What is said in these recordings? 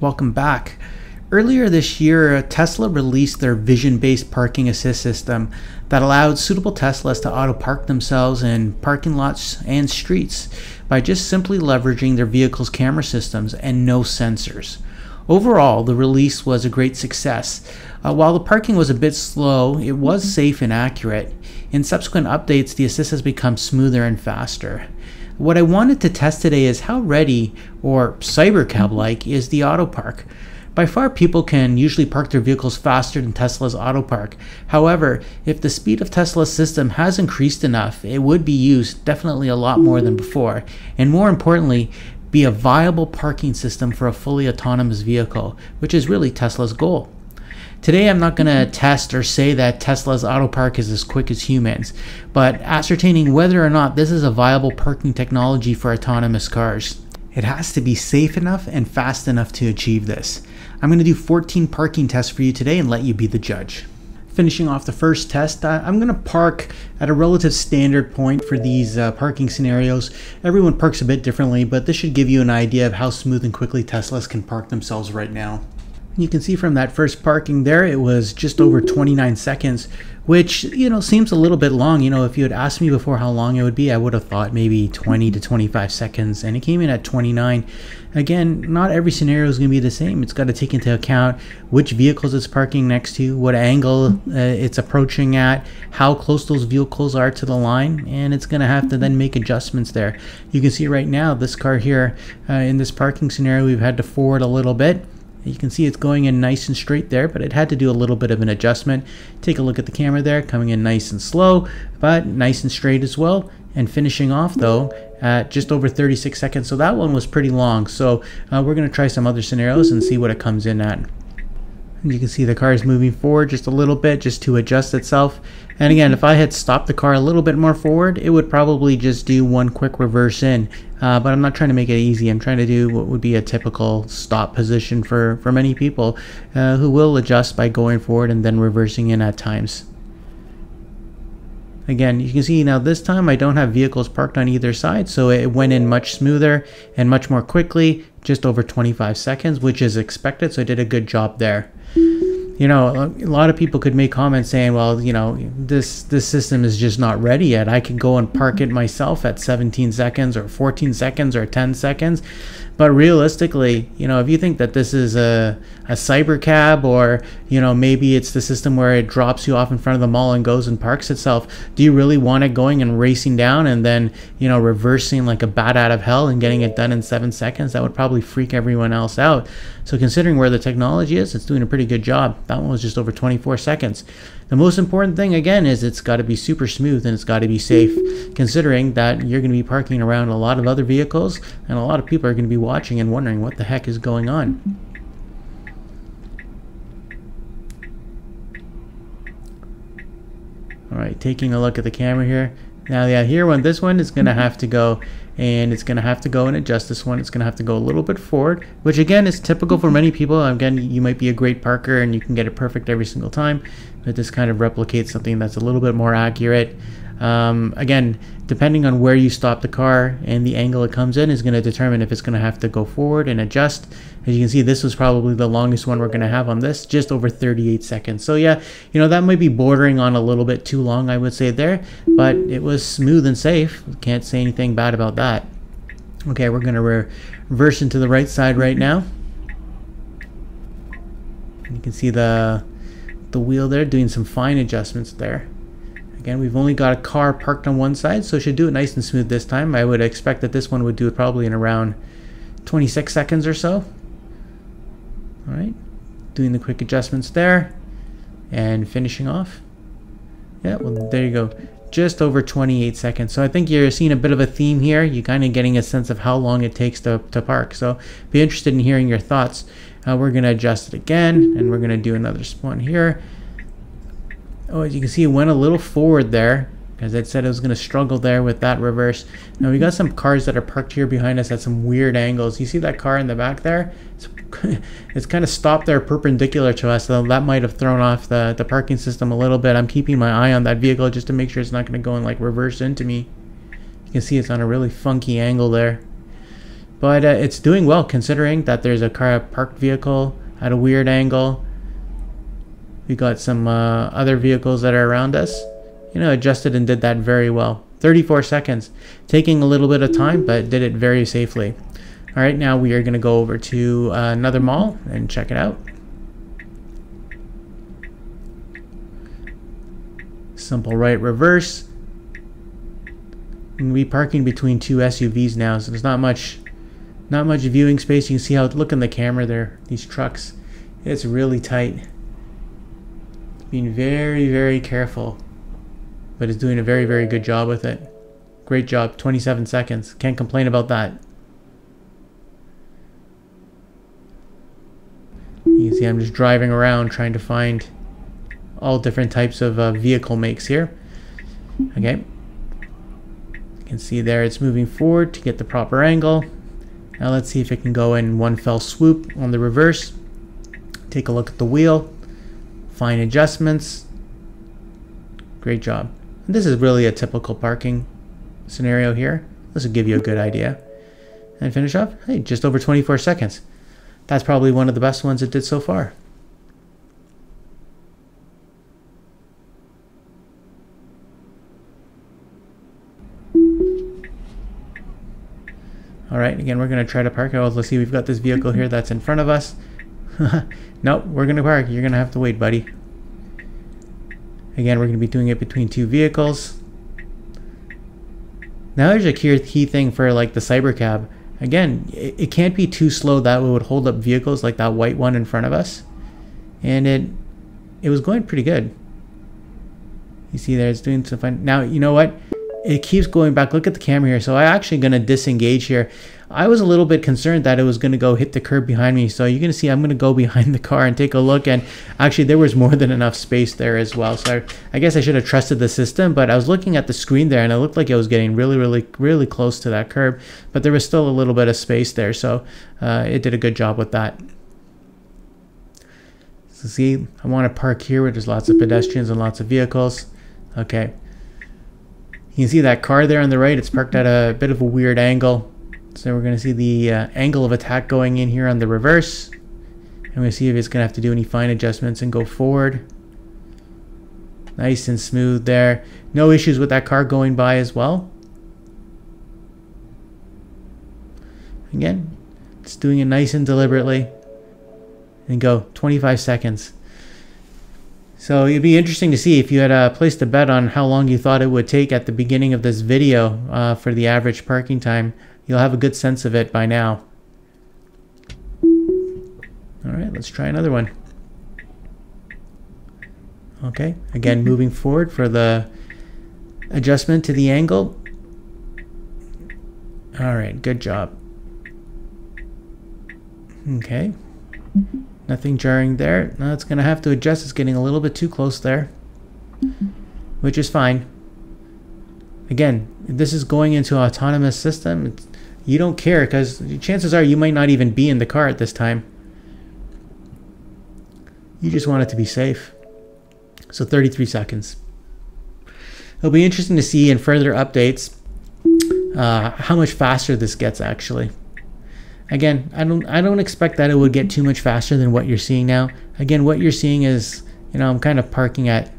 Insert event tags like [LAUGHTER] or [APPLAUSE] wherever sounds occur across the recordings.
Welcome back. Earlier this year, Tesla released their vision based parking assist system that allowed suitable Teslas to auto park themselves in parking lots and streets by just simply leveraging their vehicle's camera systems and no sensors. Overall, the release was a great success. Uh, while the parking was a bit slow, it was safe and accurate. In subsequent updates, the assist has become smoother and faster. What I wanted to test today is how ready or cybercab like is the auto park. By far, people can usually park their vehicles faster than Tesla's auto park. However, if the speed of Tesla's system has increased enough, it would be used definitely a lot more than before. And more importantly, be a viable parking system for a fully autonomous vehicle, which is really Tesla's goal. Today, I'm not going to test or say that Tesla's auto park is as quick as humans, but ascertaining whether or not this is a viable parking technology for autonomous cars. It has to be safe enough and fast enough to achieve this. I'm going to do 14 parking tests for you today and let you be the judge. Finishing off the first test, I'm going to park at a relative standard point for these uh, parking scenarios. Everyone parks a bit differently, but this should give you an idea of how smooth and quickly Teslas can park themselves right now. You can see from that first parking there, it was just over 29 seconds, which, you know, seems a little bit long. You know, if you had asked me before how long it would be, I would have thought maybe 20 to 25 seconds, and it came in at 29. Again, not every scenario is going to be the same. It's got to take into account which vehicles it's parking next to, what angle uh, it's approaching at, how close those vehicles are to the line, and it's going to have to then make adjustments there. You can see right now, this car here uh, in this parking scenario, we've had to forward a little bit you can see it's going in nice and straight there, but it had to do a little bit of an adjustment. Take a look at the camera there, coming in nice and slow, but nice and straight as well. And finishing off though at just over 36 seconds. So that one was pretty long. So uh, we're going to try some other scenarios and see what it comes in at. You can see the car is moving forward just a little bit just to adjust itself. And again, if I had stopped the car a little bit more forward, it would probably just do one quick reverse in. Uh, but I'm not trying to make it easy. I'm trying to do what would be a typical stop position for, for many people uh, who will adjust by going forward and then reversing in at times. Again, you can see now this time I don't have vehicles parked on either side, so it went in much smoother and much more quickly, just over 25 seconds, which is expected, so I did a good job there you know, a lot of people could make comments saying, well, you know, this this system is just not ready yet. I could go and park it myself at 17 seconds or 14 seconds or 10 seconds. But realistically, you know, if you think that this is a, a cyber cab or, you know, maybe it's the system where it drops you off in front of the mall and goes and parks itself, do you really want it going and racing down and then, you know, reversing like a bat out of hell and getting it done in seven seconds? That would probably freak everyone else out. So considering where the technology is, it's doing a pretty good job. That one was just over 24 seconds. The most important thing, again, is it's got to be super smooth and it's got to be safe, considering that you're going to be parking around a lot of other vehicles and a lot of people are going to be watching and wondering what the heck is going on. Alright, taking a look at the camera here. Now, yeah, here one, this one is going to have to go and it's going to have to go and adjust this one. It's going to have to go a little bit forward, which again is typical for many people. Again, you might be a great parker and you can get it perfect every single time, but this kind of replicates something that's a little bit more accurate. Um, again, depending on where you stop the car and the angle it comes in is going to determine if it's going to have to go forward and adjust. As you can see, this was probably the longest one we're going to have on this, just over 38 seconds. So yeah, you know, that might be bordering on a little bit too long, I would say there, but it was smooth and safe. Can't say anything bad about that. Okay, we're going to reverse into the right side right now. You can see the the wheel there doing some fine adjustments there. Again, we've only got a car parked on one side, so it should do it nice and smooth this time. I would expect that this one would do it probably in around 26 seconds or so. Alright, doing the quick adjustments there and finishing off. Yeah, well, there you go. Just over 28 seconds. So I think you're seeing a bit of a theme here. You're kind of getting a sense of how long it takes to, to park. So be interested in hearing your thoughts. Uh, we're going to adjust it again, and we're going to do another spin here. Oh, as you can see, it went a little forward there because it said it was going to struggle there with that reverse. Now we got some cars that are parked here behind us at some weird angles. You see that car in the back there? It's, [LAUGHS] it's kind of stopped there perpendicular to us, so that might have thrown off the, the parking system a little bit. I'm keeping my eye on that vehicle just to make sure it's not going to go and like reverse into me. You can see it's on a really funky angle there. but uh, it's doing well considering that there's a car parked vehicle at a weird angle. We got some uh, other vehicles that are around us. You know, adjusted and did that very well. 34 seconds, taking a little bit of time, but did it very safely. All right, now we are going to go over to uh, another mall and check it out. Simple right reverse. And we parking between two SUVs now, so there's not much, not much viewing space. You can see how look in the camera there. These trucks, it's really tight. Being very, very careful but is doing a very, very good job with it. Great job, 27 seconds. Can't complain about that. You can see I'm just driving around trying to find all different types of uh, vehicle makes here. Okay. You can see there it's moving forward to get the proper angle. Now let's see if it can go in one fell swoop on the reverse. Take a look at the wheel. Fine adjustments. Great job. This is really a typical parking scenario here. This will give you a good idea. And finish up, hey, just over 24 seconds. That's probably one of the best ones it did so far. All right, again, we're going to try to park. Oh, let's see, we've got this vehicle here that's in front of us. [LAUGHS] nope, we're going to park. You're going to have to wait, buddy. Again, we're going to be doing it between two vehicles. Now there's a key thing for like the Cybercab. Again, it, it can't be too slow that would hold up vehicles like that white one in front of us. And it it was going pretty good. You see there, it's doing some fun. Now, you know what? It keeps going back. Look at the camera here. So I'm actually going to disengage here. I was a little bit concerned that it was going to go hit the curb behind me. So you're going to see I'm going to go [LAUGHS] behind the car and take a look. And actually, there was more than enough space there as well. So I, I guess I should have trusted the system. But I was looking at the screen there and it looked like it was getting really, really, really close to that curb. But there was still a little bit of space there. So uh, it did a good job with that. So see, I want to park here where there's lots of pedestrians and lots of vehicles. Okay. You can see that car there on the right. It's parked at a bit of a weird angle. So we're going to see the uh, angle of attack going in here on the reverse. And we see if it's going to have to do any fine adjustments and go forward. Nice and smooth there. No issues with that car going by as well. Again, it's doing it nice and deliberately. And go 25 seconds. So it'd be interesting to see if you had uh, placed a bet on how long you thought it would take at the beginning of this video uh, for the average parking time. You'll have a good sense of it by now. All right, let's try another one. Okay, again, moving forward for the adjustment to the angle. All right, good job. Okay, nothing jarring there. Now it's going to have to adjust. It's getting a little bit too close there, which is fine. Again, this is going into autonomous system. It's, you don't care because chances are you might not even be in the car at this time. You just want it to be safe. So 33 seconds. It'll be interesting to see in further updates uh, how much faster this gets actually. Again, I don't I don't expect that it would get too much faster than what you're seeing now. Again, what you're seeing is, you know, I'm kind of parking at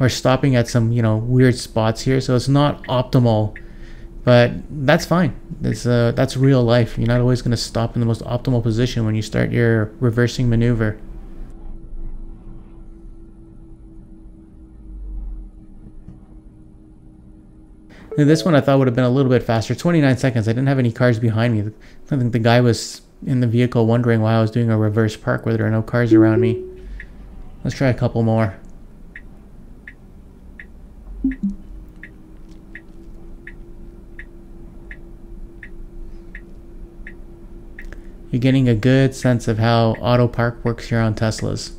or stopping at some, you know, weird spots here, so it's not optimal but that's fine. That's uh, that's real life. You're not always going to stop in the most optimal position when you start your reversing maneuver. Now this one I thought would have been a little bit faster. 29 seconds. I didn't have any cars behind me. I think the guy was in the vehicle wondering why I was doing a reverse park where there are no cars around me. Let's try a couple more. You're getting a good sense of how auto park works here on Teslas.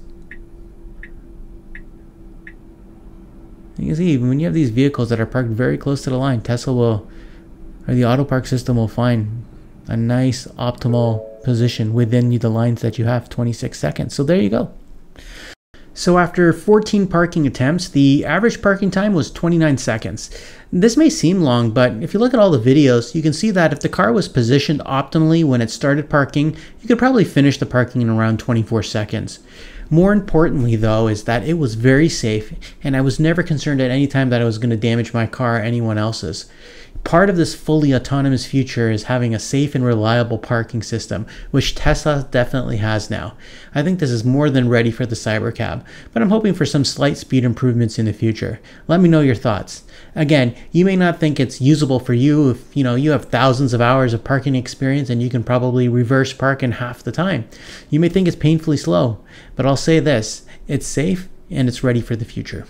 You can see when you have these vehicles that are parked very close to the line, Tesla will, or the auto park system will find a nice optimal position within the lines that you have 26 seconds. So there you go. So after 14 parking attempts, the average parking time was 29 seconds. This may seem long, but if you look at all the videos, you can see that if the car was positioned optimally when it started parking, you could probably finish the parking in around 24 seconds. More importantly, though, is that it was very safe, and I was never concerned at any time that I was going to damage my car or anyone else's. Part of this fully autonomous future is having a safe and reliable parking system, which Tesla definitely has now. I think this is more than ready for the Cybercab, but I'm hoping for some slight speed improvements in the future. Let me know your thoughts. Again, you may not think it's usable for you if you know you have thousands of hours of parking experience and you can probably reverse park in half the time. You may think it's painfully slow, but I'll say this, it's safe and it's ready for the future.